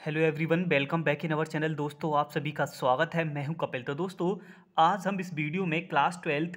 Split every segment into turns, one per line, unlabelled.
Hello everyone welcome back in our channel दोस्तों, आप सभी का स्वागत है। मैं हूँ कपिल। तो दोस्तों, आज हम इस वीडियो में क्लास ट्वेल्थ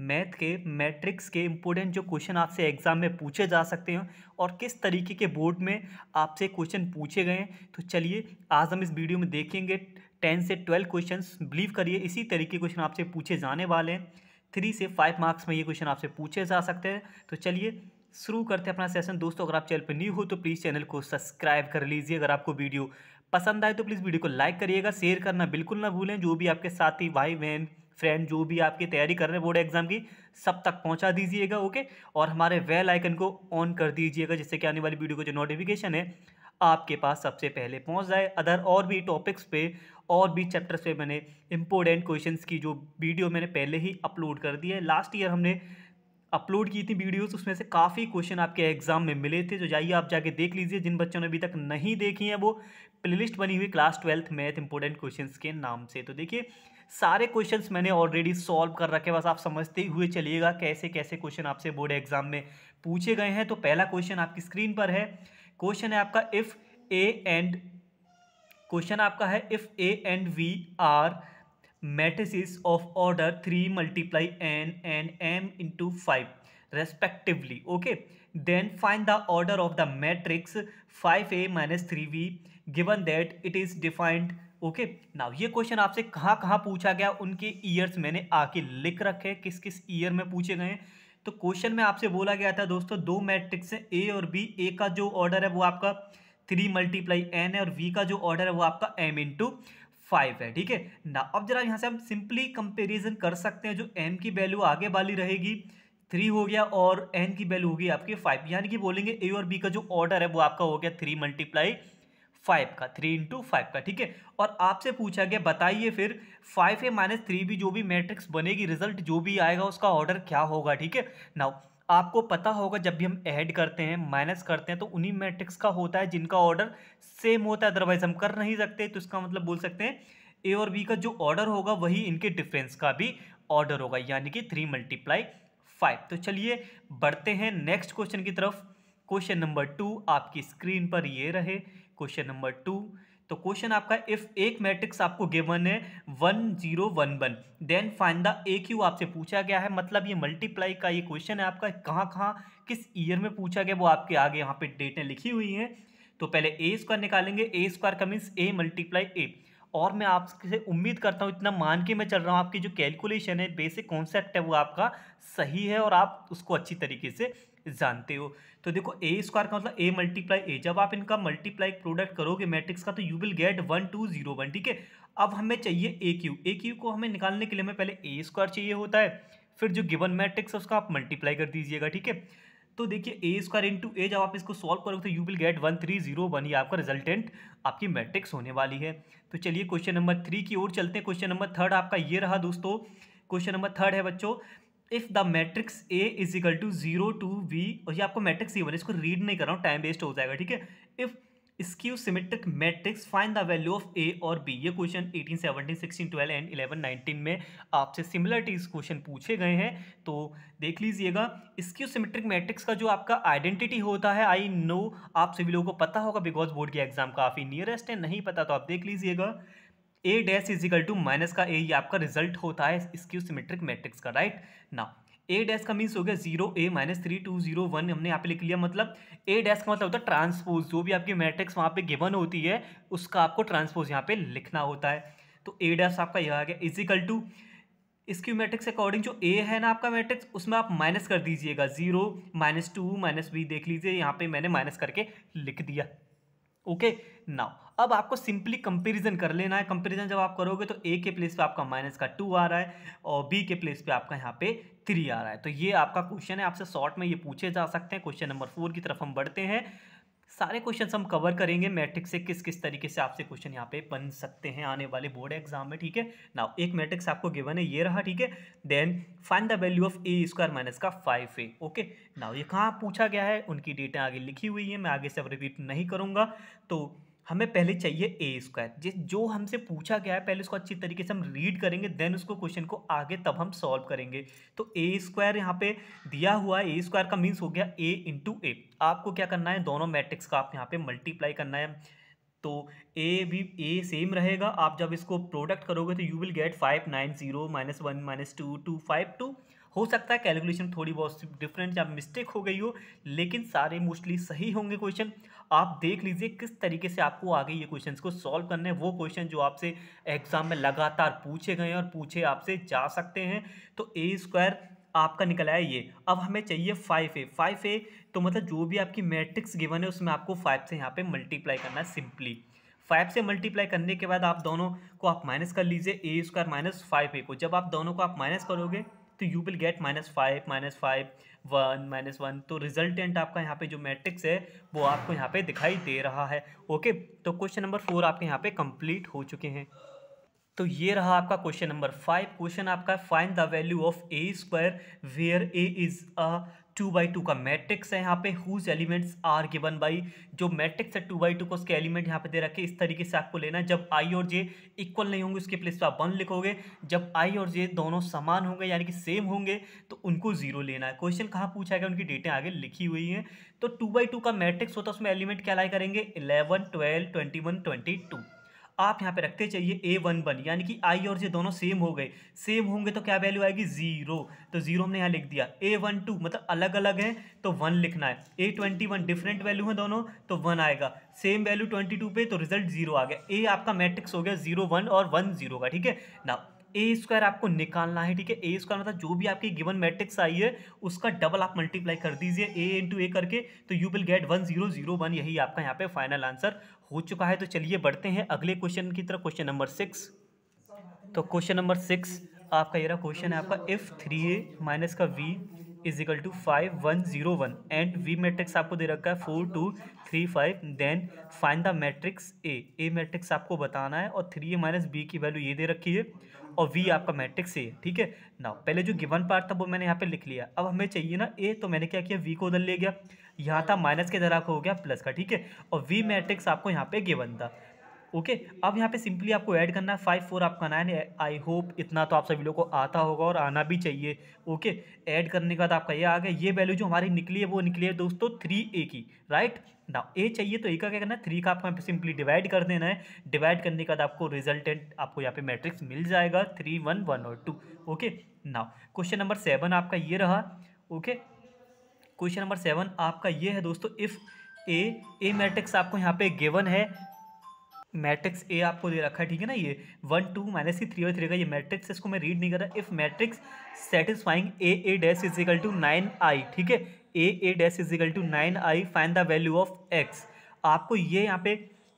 मैथ के मैट्रिक्स के इम्पोर्टेंट जो क्वेश्चन आपसे एग्ज़ाम में पूछे जा सकते हैं और किस तरीके के बोर्ड में आपसे क्वेश्चन पूछे गए हैं। तो चलिए, आज हम इस वीडियो में देखेंगे टेन से ट्वेल्व क्वेश्चन बिलीव करिए, इसी तरीके क्वेश्चन आपसे पूछे जाने वाले हैं। थ्री से फाइव मार्क्स में ये क्वेश्चन आपसे पूछे जा सकते हैं। तो चलिए शुरू करते हैं अपना सेशन दोस्तों, अगर आप चैनल पर न्यू हो तो प्लीज़ चैनल को सब्सक्राइब कर लीजिए। अगर आपको वीडियो पसंद आए तो प्लीज़ वीडियो को लाइक करिएगा। शेयर करना बिल्कुल ना भूलें। जो भी आपके साथी, भाई, बहन फ्रेंड जो भी आपकी तैयारी कर रहे हैं बोर्ड एग्ज़ाम की, सब तक पहुँचा दीजिएगा ओके और हमारे वेल आइकन को ऑन कर दीजिएगा, जिससे कि आने वाली वीडियो को जो नोटिफिकेशन है, आपके पास सबसे पहले पहुँच जाए। अदर और भी टॉपिक्स पे और भी चैप्टर्स पे मैंने इंपॉर्टेंट क्वेश्चंस की जो वीडियो मैंने पहले ही अपलोड कर दी है। लास्ट ईयर हमने अपलोड की थी वीडियोस, उसमें से काफ़ी क्वेश्चन आपके एग्ज़ाम में मिले थे जो जाइए आप जाके देख लीजिए। जिन बच्चों ने अभी तक नहीं देखी है, वो प्लेलिस्ट बनी हुई class twelfth math important questions के नाम से। तो देखिए, सारे क्वेश्चंस मैंने ऑलरेडी सॉल्व कर रखे बस आप समझते हुए चलिएगा कैसे कैसे क्वेश्चन आपसे बोर्ड एग्ज़ाम में पूछे गए हैं। तो पहला क्वेश्चन आपकी स्क्रीन पर है। क्वेश्चन है आपका इफ़ ए एंड क्वेश्चन आपका है if A and B are matrices of order 3 multiply n and m into 5 respectively, okay? Then find the order of the matrix 5a minus 3b given that, it is defined okay now ये question आपसे कहाँ कहाँ पूछा गया? उनके years मैंने आके लिख रखे किस किस ईयर में पूछे गए तो क्वेश्चन में आपसे बोला गया था, दोस्तों, दो मैट्रिक्स हैं ए और बी ए का जो ऑर्डर है, वो आपका थ्री मल्टीप्लाई एन है और वी का जो ऑर्डर है, वो आपका एम इंटू फाइव है, ठीक है? ना अब जरा यहाँ से हम सिंपली कंपेरिजन कर सकते हैं, जो एम की वैल्यू आगे वाली रहेगी। थ्री हो गया और एन की वैल्यू होगी आपकी फाइव यानी कि बोलेंगे ए और बी का जो ऑर्डर है, वो आपका हो गया थ्री मल्टीप्लाई फाइव का थ्री इंटू फाइव का, ठीक है? और आपसे पूछा गया, बताइए फिर फाइव ए माइनस थ्री भी जो भी मैट्रिक्स बनेगी रिज़ल्ट जो भी आएगा, उसका ऑर्डर क्या होगा, ठीक है? नाउ आपको पता होगा जब भी हम ऐड करते हैं माइनस करते हैं तो उन्हीं मैट्रिक्स का होता है जिनका ऑर्डर सेम होता है अदरवाइज़ हम कर नहीं सकते। तो इसका मतलब बोल सकते हैं ए और बी का जो ऑर्डर होगा, वही इनके डिफरेंस का भी ऑर्डर होगा, यानी कि थ्री मल्टीप्लाई फाइव तो चलिए बढ़ते हैं नेक्स्ट क्वेश्चन की तरफ़। क्वेश्चन नंबर टू आपकी स्क्रीन पर ये रहे। क्वेश्चन नंबर टू तो क्वेश्चन आपका इफ़ एक मैट्रिक्स आपको गिवन है one zero one one then find the A Q आपसे पूछा गया है। मतलब ये मल्टीप्लाई का ये क्वेश्चन है आपका, कहाँ कहाँ, किस ईयर में पूछा गया, वो आपके आगे यहाँ पे डेटें लिखी हुई हैं। तो पहले ए स्क्वायर निकालेंगे। ए स्क्वायर का मीन्स ए मल्टीप्लाई ए और मैं आपसे उम्मीद करता हूँ, इतना मान के मैं चल रहा हूँ, आपकी जो कैलकुलेशन है बेसिक कॉन्सेप्ट है, वो आपका सही है और आप उसको अच्छी तरीके से जानते हो। तो देखो ए स्क्वायर का मतलब ए मल्टीप्लाई ए जब आप इनका मल्टीप्लाई प्रोडक्ट करोगे मैट्रिक्स का तो you will get one two zero one ठीक है? अब हमें चाहिए ए क्यू ए क्यू को हमें निकालने के लिए हमें पहले ए स्क्वायर चाहिए होता है, फिर जो गिवन मैट्रिक्स है उसका आप मल्टीप्लाई कर दीजिएगा, ठीक है? तो देखिए ए स्क्वायर इंटू ए जब आप इसको सॉल्व करोगे तो you will get one three zero one ये आपका रिजल्टेंट आपकी मैट्रिक्स होने वाली है। तो चलिए क्वेश्चन नंबर थ्री की ओर चलते हैं। क्वेश्चन नंबर थर्ड आपका ये रहा दोस्तों। क्वेश्चन नंबर थर्ड है बच्चों। If the matrix A is equal to zero two B और ये आपको मैट्रिक्स ये बने इसको रीड नहीं कर रहा हूँ टाइम वेस्ट हो जाएगा ठीक है? If skew symmetric matrix find the value of A और बी ये क्वेश्चन 18, 17, 16, 12 एंड 11, 19 में आपसे सिमिलरिटीज क्वेश्चन पूछे गए हैं तो देख लीजिएगा स्क्यू सिमेट्रिक मैट्रिक्स का जो आपका आइडेंटिटी होता है आई नो आप सभी लोगों को पता होगा बिकॉज़ बोर्ड के एग्ज़ाम काफ़ी नियरेस्ट है नहीं पता तो आप देख लीजिएगा। A dash is equal to minus का ए ये आपका रिज़ल्ट होता है स्क्यू सिमेट्रिक मैट्रिक्स का राइट ना ए डैश का मीन्स हो गया zero A minus three two zero one हमने यहाँ पे लिख लिया मतलब ए डैश का मतलब होता है ट्रांसपोज जो भी आपकी मैट्रिक्स वहाँ पे गिवन होती है, उसका आपको ट्रांसपोज यहाँ पे लिखना होता है। तो ए डैश आपका यह आ गया इजिकल टू इसकी मैट्रिक्स अकॉर्डिंग जो ए है ना आपका मैट्रिक्स उसमें आप माइनस कर दीजिएगा zero minus two minus B देख लीजिए, यहाँ पे मैंने माइनस करके लिख दिया। ओके नाउ अब आपको सिंपली कंपेरिजन कर लेना है। कंपेरिजन जब आप करोगे तो ए के प्लेस पे आपका माइनस का टू आ रहा है और बी के प्लेस पे आपका यहाँ पे थ्री आ रहा है। तो ये आपका क्वेश्चन है। आपसे शॉर्ट में ये पूछे जा सकते हैं। क्वेश्चन नंबर फोर की तरफ़ हम बढ़ते हैं। सारे क्वेश्चन हम कवर करेंगे। मैट्रिक्स से किस किस तरीके से आपसे क्वेश्चन यहाँ पे बन सकते हैं आने वाले बोर्ड एग्ज़ाम में, ठीक है? नाउ एक मैट्रिक्स आपको गिवन है। ये रहा, ठीक है? Then find the value of A square minus का फाइव ए ओके नाउ ये कहाँ पूछा गया है? उनकी डेटा आगे लिखी हुई है। मैं आगे से अब रिपीट नहीं करूँगा। तो हमें पहले चाहिए ए स्क्वायर जिस, जो हमसे पूछा गया है, पहले उसको अच्छी तरीके से हम रीड करेंगे देन उसको क्वेश्चन को आगे तब हम सॉल्व करेंगे। तो ए स्क्वायर यहाँ पे दिया हुआ है। ए स्क्वायर का मीन्स हो गया ए इंटू ए आपको क्या करना है? दोनों मैट्रिक्स का आप यहाँ पे मल्टीप्लाई करना है। तो ए भी ए सेम रहेगा। आप जब इसको प्रोडक्ट करोगे तो you will get five nine zero minus one minus two two five two हो सकता है कैलकुलेशन थोड़ी बहुत डिफरेंट या मिस्टेक हो गई हो, लेकिन सारे मोस्टली सही होंगे क्वेश्चन आप देख लीजिए किस तरीके से आपको आगे ये क्वेश्चंस को सॉल्व करने हैं। वो क्वेश्चन जो आपसे एग्ज़ाम में लगातार पूछे गए हैं और पूछे आपसे जा सकते हैं। तो ए स्क्वायर आपका निकल आया ये। अब हमें चाहिए फाइव ए फाइव ए तो मतलब जो भी आपकी मैट्रिक्स गिवन है, उसमें आपको फाइव से यहाँ पे मल्टीप्लाई करना है सिंपली फाइव से मल्टीप्लाई करने के बाद आप दोनों को आप माइनस कर लीजिए। A square minus five A को। जब आप दोनों को आप माइनस करोगे तो you will get minus five minus five one minus one तो रिजल्टेंट आपका यहाँ पे जो मैट्रिक्स है, वो आपको यहाँ पे दिखाई दे रहा है। ओके तो क्वेश्चन नंबर फोर आपके यहाँ पे कंप्लीट हो चुके हैं। तो ये रहा आपका क्वेश्चन नंबर फाइव क्वेश्चन आपका find the value of A square where A is a two by two का मैट्रिक्स है यहाँ पे whose elements are given by जो मैट्रिक्स है टू बाई टू को उसके एलिमेंट यहाँ पे दे रखे, इस तरीके से आपको लेना है। जब आई और जे इक्वल नहीं होंगे, उसके प्लेस पे आप वन लिखोगे। जब आई और जे दोनों समान होंगे, यानी कि सेम होंगे तो उनको ज़ीरो लेना है। क्वेश्चन कहाँ पूछा गया? उनकी डेटें आगे लिखी हुई हैं। तो टू बाई टू का मैट्रिक्स होता है, उसमें एलिमेंट क्या लाई करेंगे? Eleven twelve twenty one twenty two आप यहाँ पे रखते चाहिए ए वन वन यानी कि आई और जे दोनों सेम हो गए। सेम होंगे तो क्या वैल्यू आएगी? ज़ीरो तो ज़ीरो हमने यहाँ लिख दिया। ए वन टू मतलब अलग अलग है तो वन लिखना है। A twenty one different value है दोनों तो वन आएगा। सेम वैल्यू ट्वेंटी टू पे तो रिज़ल्ट ज़ीरो आ गया। ए आपका मैट्रिक्स हो गया ज़ीरो वन और वन ज़ीरो का, ठीक है? ना ए स्क्वायर आपको निकालना है, ठीक है? ए स्क्वायर मतलब जो भी आपकी गिवन मैट्रिक्स आई है, उसका डबल आप मल्टीप्लाई कर दीजिए ए इंटू ए करके तो you will get one zero zero one यही आपका यहाँ पे फाइनल आंसर हो चुका है। तो चलिए बढ़ते हैं अगले क्वेश्चन की तरफ़ क्वेश्चन नंबर सिक्स तो क्वेश्चन नंबर सिक्स आपका ये क्वेश्चन है आपका इफ़ थ्री ए माइनस का B is equal to five one zero one and B matrix आपको दे रखा है four two three five then find the matrix A A matrix आपको बताना है, और थ्री ए माइनस बी की वैल्यू ये दे रखी है। और वी आपका मैट्रिक्स ए ठीक है? ना पहले जो गिवन पार्ट था वो मैंने यहाँ पे लिख लिया। अब हमें चाहिए ना ए तो मैंने क्या किया? वी को उधर ले गया। यहाँ था माइनस के तरह हो गया प्लस का, ठीक है? और वी मैट्रिक्स आपको यहाँ पे गिवन था। ओके अब यहाँ पे सिंपली आपको ऐड करना है। फाइव फोर आपका नाइन है। आई होप इतना तो आप सभी लोगों को आता होगा और आना भी चाहिए। ओके ऐड करने के बाद आपका ये आ गया। ये वैल्यू जो हमारी निकली है, वो निकली है दोस्तों थ्री ए की राइट ना ए चाहिए तो ए का क्या करना है? थ्री का आपको यहाँ पे सिंपली डिवाइड कर देना है। डिवाइड करने के बाद आपको रिजल्टेंट आपको यहाँ पे मैट्रिक्स मिल जाएगा। थ्री वन वन और two okay now question number seven आपका ये रहा ओके क्वेश्चन नंबर सेवन आपका ये है दोस्तों इफ़ ए ए मैट्रिक्स आपको यहाँ पे गिवन है। मैट्रिक्स ए आपको दे रखा है, ठीक है ना ये? वन टू माइनस की थ्री और थ्री का ये मैट्रिक्स इसको मैं रीड नहीं कर रहा। If matrix satisfying A A dash is equal to nine I ठीक है? A A dash is equal to nine I find the value of x आपको ये यहाँ पे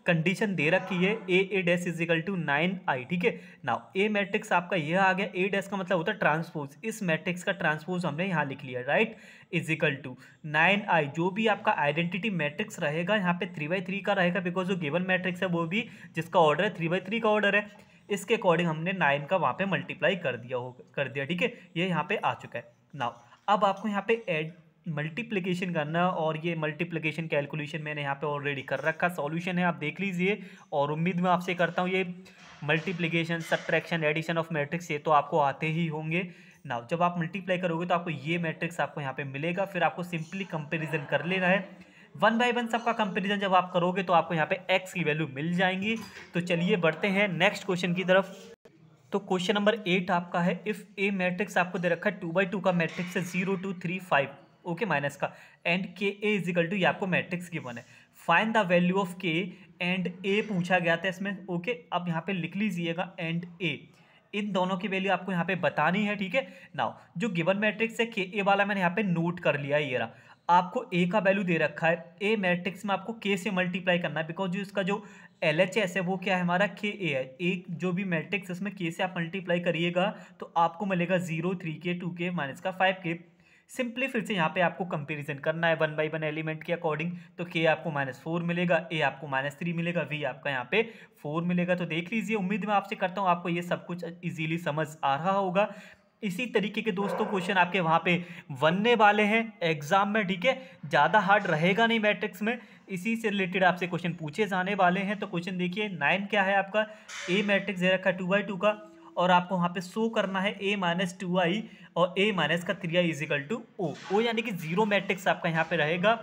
कंडीशन दे रखी है A A dash is equal to nine I ठीक है? नाउ ए मैट्रिक्स आपका यह आ गया ए डैश का मतलब होता है ट्रांसपोज इस मैट्रिक्स का ट्रांसपोज हमने यहाँ लिख लिया right is equal to nine I जो भी आपका आइडेंटिटी मैट्रिक्स रहेगा, यहाँ पे थ्री बाई थ्री का रहेगा बिकॉज़ जो गिवन मैट्रिक्स है वो भी जिसका ऑर्डर है थ्री बाई थ्री का ऑर्डर है, इसके अकॉर्डिंग हमने नाइन का वहाँ पे मल्टीप्लाई कर दिया हो, कर दिया, ठीक है? ये यहाँ पे आ चुका है। नाउ अब आपको यहाँ पे एड मल्टीप्लिकेशन करना और ये मल्टीप्लिकेशन कैलकुलेशन मैंने यहाँ पे ऑलरेडी कर रखा। सॉल्यूशन है, आप देख लीजिए और उम्मीद मैं आपसे करता हूँ ये multiplication subtraction addition of matrix ये तो आपको आते ही होंगे। ना जब आप मल्टीप्लाई करोगे तो आपको ये मैट्रिक्स आपको यहाँ पे मिलेगा, फिर आपको सिंपली कंपेरिजन कर लेना है। वन बाई वन सबका कंपेरिजन जब आप करोगे तो आपको यहाँ पे एक्स की वैल्यू मिल जाएँगी। तो चलिए बढ़ते हैं नेक्स्ट क्वेश्चन की तरफ़। तो क्वेश्चन नंबर एट आपका है इफ़ ए मैट्रिक्स आपको दे रखा है टू बाई टू का मैट्रिक्स है zero two three five okay minus का। And K A is equal to, ये आपको मैट्रिक्स गिवन है। Find the value of K and A पूछा गया था इसमें, ओके? अब यहाँ पे लिख लीजिएगा एंड ए। इन दोनों की वैल्यू आपको यहाँ पे बतानी है, ठीक है? नाउ, जो गिवन मैट्रिक्स है, के ए वाला मैंने यहाँ पे नोट कर लिया ये रहा। आपको ए का वैल्यू दे रखा है। ए मैट्रिक्स में आपको के से मल्टीप्लाई करना है, बिकॉज़ जो इसका जो एल एच एस है, वो क्या है हमारा? के ए है। एक जो भी मैट्रिक्स इसमें के से आप मल्टीप्लाई करिएगा तो आपको मिलेगा zero, three K, two K, minus का, फाइव के। सिंपली फिर से यहाँ पे आपको कंपैरिजन करना है वन बाई वन एलिमेंट के अकॉर्डिंग तो के आपको माइनस फोर मिलेगा ए आपको माइनस थ्री मिलेगा वी आपका यहाँ पे फोर मिलेगा। तो देख लीजिए, उम्मीद मैं आपसे करता हूँ आपको ये सब कुछ इजीली समझ आ रहा होगा। इसी तरीके के दोस्तों क्वेश्चन आपके वहाँ पे बनने वाले हैं एग्ज़ाम में, ठीक है? ज़्यादा हार्ड रहेगा नहीं मैट्रिक्स में। इसी से रिलेटेड आपसे क्वेश्चन पूछे जाने वाले हैं। तो क्वेश्चन देखिए नाइन क्या है आपका? ए मैट्रिक्स दे रखा है टू बाई टू का। और आपको वहाँ पे शो करना है ए माइनस टू आई और ए माइनस का three I is equal to O O यानी कि ज़ीरो मैट्रिक्स आपका यहाँ पे रहेगा।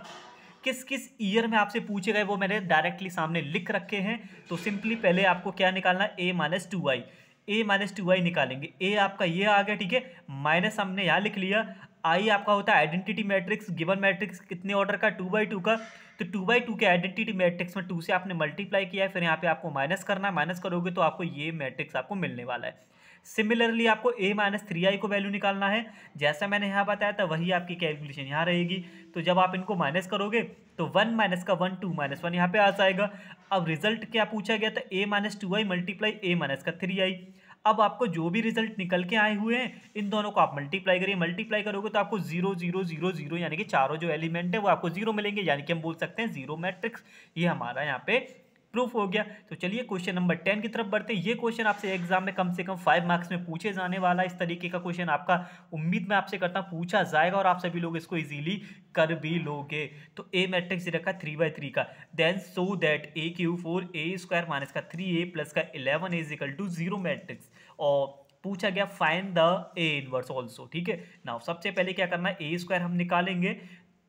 किस किस ईयर में आपसे पूछे गए वो मैंने डायरेक्टली सामने लिख रखे हैं। तो सिंपली पहले आपको क्या निकालना A minus two I A minus two I निकालेंगे। ए आपका ये आ गया, ठीक है? माइनस हमने यहाँ लिख लिया। आई आपका होता है आइडेंटिटी मैट्रिक्स गिवन मैट्रिक्स कितने ऑर्डर का? टू बाई टू का। तो टू बाई टू के आइडेंटिटी मैट्रिक्स में टू से आपने मल्टीप्लाई किया है, फिर यहाँ पे आपको माइनस करना है। माइनस करोगे तो आपको ये मैट्रिक्स आपको मिलने वाला है। सिमिलरली आपको ए माइनस थ्री आई को वैल्यू निकालना है। जैसा मैंने यहाँ बताया था, वही आपकी कैलकुलेशन यहाँ रहेगी। तो जब आप इनको माइनस करोगे तो वन माइनस का वन टू माइनस वन यहाँ पे आ जाएगा। अब रिज़ल्ट क्या पूछा गया था? A minus two I multiply A minus का थ्री आई अब आपको जो भी रिज़ल्ट निकल के आए हुए हैं, इन दोनों को आप मल्टीप्लाई करिए। मल्टीप्लाई करोगे तो आपको ज़ीरो ज़ीरो ज़ीरो ज़ीरो यानी कि चारों जो एलिमेंट है, वो आपको ज़ीरो मिलेंगे। यानी कि हम बोल सकते हैं ज़ीरो मैट्रिक्स ये हमारा यहाँ पे प्रूफ हो गया। तो चलिए क्वेश्चन नंबर टेन की तरफ़ बढ़ते हैं। ये क्वेश्चन आपसे एग्ज़ाम में कम से कम फाइव मार्क्स में पूछे जाने वाला इस तरीके का क्वेश्चन आपका उम्मीद में आपसे करता हूँ पूछा जाएगा और आप सभी लोग इसको इजीली कर भी लोगे। तो ए मैट्रिक्स रखा थ्री बाई थ्री का। Then so that A Q four A square minus का थ्री ए प्लस का eleven is equal to zero matrix और पूछा गया find the A inverse also ठीक है? ना सबसे पहले क्या करना है? ए स्क्वायर हम निकालेंगे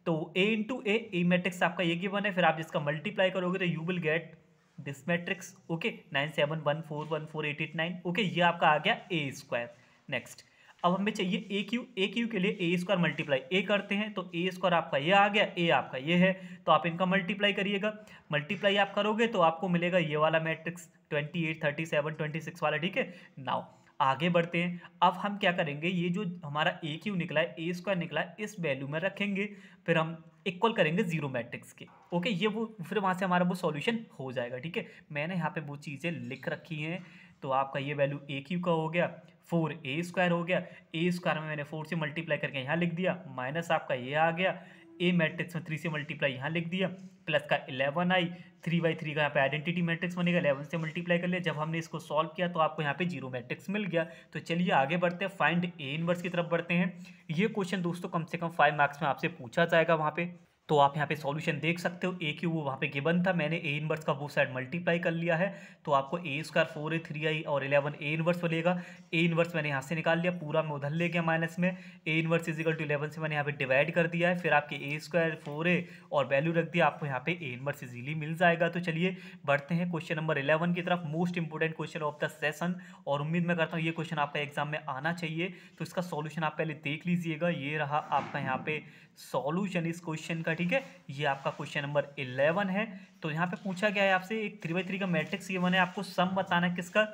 तो ए इंटू ए ए मैट्रिक्स आपका ये गिवन है? फिर आप जिसका मल्टीप्लाई करोगे तो you will get this matrix okay nine seven one four one four eight eight nine okay ये आपका आ गया ए स्क्वायर नेक्स्ट अब हमें चाहिए ए क्यू ए क्यू के लिए ए स्क्वायर मल्टीप्लाई ए करते हैं तो ए स्क्वायर आपका ये आ गया ए आपका ये है तो आप इनका मल्टीप्लाई करिएगा। मल्टीप्लाई आप करोगे तो आपको मिलेगा ये वाला matrix twenty eight thirty seven twenty six वाला, ठीक है? नाउ आगे बढ़ते हैं। अब हम क्या करेंगे? ये जो हमारा ए क्यू निकला है ए स्क्वायर निकला है, इस वैल्यू में रखेंगे। फिर हम इक्वल करेंगे ज़ीरो मैट्रिक्स के। ओके ये वो, फिर वहाँ से हमारा वो सॉल्यूशन हो जाएगा, ठीक है? मैंने यहाँ पे वो चीज़ें लिख रखी हैं। तो आपका ये वैल्यू ए क्यू का हो गया फोर ए स्क्वायर हो गया। ए स्क्वायर में मैंने फोर से मल्टीप्लाई करके यहाँ लिख दिया। माइनस आपका ये आ गया। ए मैट्रिक्स में थ्री से मल्टीप्लाई यहाँ लिख दिया प्लस का eleven I three by three का यहाँ पे आइडेंटिटी मैट्रिक्स बनेगा इलेवन से मल्टीप्लाई कर लिया। जब हमने इसको सॉल्व किया तो आपको यहाँ पे ज़ीरो मैट्रिक्स मिल गया। तो चलिए आगे बढ़ते हैं फाइंड ए इनवर्स की तरफ़ बढ़ते हैं। ये क्वेश्चन दोस्तों कम से कम फाइव मार्क्स में आपसे पूछा जाएगा वहाँ पे। तो आप यहाँ पे सॉल्यूशन देख सकते हो। ए क्यू वो वहाँ पे गिवन था। मैंने ए इनवर्स का वो साइड मल्टीप्लाई कर लिया है। तो आपको A square four A three I और इलेवन ए इनवर्स मिलेगा। ए इनवर्स मैंने यहाँ से निकाल लिया। पूरा मैं उधर ले गया माइनस में। A inverse is equal to eleven से मैंने यहाँ पे डिवाइड कर दिया है। फिर आपके ए स्क्वायर फोर ए और वैल्यू रख दिया। आपको यहाँ पे ए इनवर्स इजीली मिल जाएगा। तो चलिए बढ़ते हैं क्वेश्चन नंबर इलेवन की तरफ़। Most important question of the session और उम्मीद मैं करता हूँ ये क्वेश्चन आपका एग्ज़ाम में आना चाहिए। तो इसका सॉल्यूशन आप पहले देख लीजिएगा। ये रहा आपका यहाँ पे सॉल्यूशन इस क्वेश्चन का। ठीक है? ये आपका क्वेश्चन नंबर इलेवन है। तो यहाँ पे पूछा गया है आपसे, एक थ्री बाई थ्री का मैट्रिक्स ये है आपको सम बताना है किसका?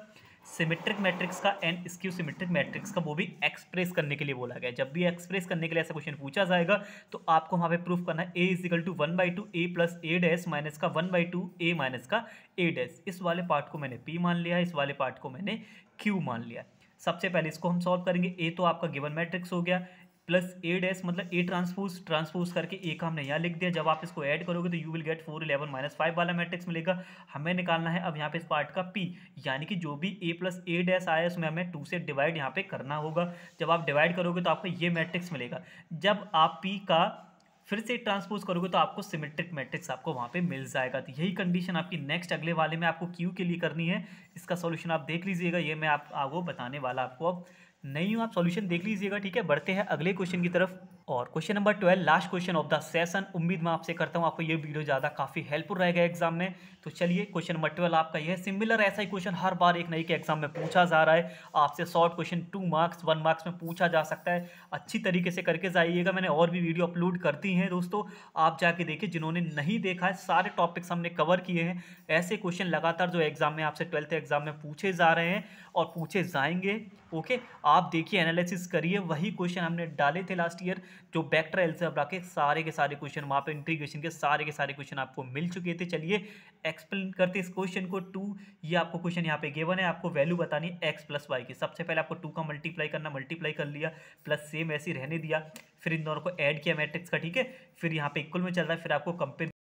सिमेट्रिक मैट्रिक्स का एंड स्क्यू सिमेट्रिक मैट्रिक्स का, वो भी एक्सप्रेस करने के लिए बोला गया जब भी एक्सप्रेस करने के लिए ऐसा क्वेश्चन पूछा जाएगा तो आपको वहाँ पे प्रूफ करना है। A is equal to one by two A plus A dash minus का one by two A minus का ए डैश इस वाले पार्ट को मैंने पी मान लिया, इस वाले पार्ट को मैंने क्यू मान लिया। सबसे पहले इसको हम सॉल्व करेंगे। ए तो आपका गिवन मैट्रिक्स हो गया। प्लस ए डैस मतलब ए ट्रांसपोज ट्रांसपोज करके ए का हमने यहाँ लिख दिया। जब आप इसको ऐड करोगे तो you will get four eleven minus five वाला मैट्रिक्स मिलेगा। हमें निकालना है अब यहाँ पे इस पार्ट का पी यानी कि जो भी ए प्लस ए डैस आया उसमें हमें टू से डिवाइड यहाँ पे करना होगा। जब आप डिवाइड करोगे तो आपको ये मैट्रिक्स मिलेगा। जब आप पी का फिर से ट्रांसपोज करोगे तो आपको सिमेट्रिक मैट्रिक्स आपको वहाँ पे मिल जाएगा। तो यही कंडीशन आपकी नेक्स्ट अगले वाले में आपको क्यू के लिए करनी है। इसका सॉल्यूशन आप देख लीजिएगा। ये मैं आप आपको बताने वाला आपको अब। नहीं हूँ, आप सॉल्यूशन देख लीजिएगा, ठीक है? बढ़ते हैं अगले क्वेश्चन की तरफ़। और question number twelve last question of the session उम्मीद मैं आपसे करता हूँ आपको ये वीडियो ज़्यादा काफ़ी हेल्पफुल रहेगा एग्ज़ाम में। तो चलिए क्वेश्चन नंबर ट्वेल्व आपका यह सिमिलर ऐसा ही क्वेश्चन हर बार एक नई के एग्ज़ाम में पूछा जा रहा है। आपसे short question two marks one marks में पूछा जा सकता है। अच्छी तरीके से करके जाइएगा। मैंने और भी वीडियो अपलोड करती हैं दोस्तों। आप जाके देखिए, जिन्होंने नहीं देखा है, सारे टॉपिक्स हमने कवर किए हैं। ऐसे क्वेश्चन लगातार जो एग्ज़ाम में आपसे ट्वेल्थ एग्ज़ाम में पूछे जा रहे हैं और पूछे जाएँगे। ओके आप देखिए एनालिसिस करिए। वही क्वेश्चन हमने डाले थे लास्ट ईयर जो बैक्टर एल्जेब्रा के सारे के सारे क्वेश्चन वहाँ पे इंटीग्रेशन के सारे के सारे क्वेश्चन आपको मिल चुके थे। चलिए एक्सप्लेन करते इस क्वेश्चन को। टू ये आपको क्वेश्चन यहाँ पे गिवन है। आपको वैल्यू बतानी है एक्स प्लस वाई की। सबसे पहले आपको टू का मल्टीप्लाई करना मल्टीप्लाई कर लिया प्लस सेम ऐसे रहने दिया। फिर इन दोनों को ऐड किया मैट्रिक्स का, ठीक है? फिर यहाँ पे इक्वल में चल रहा है। फिर आपको कंपेयर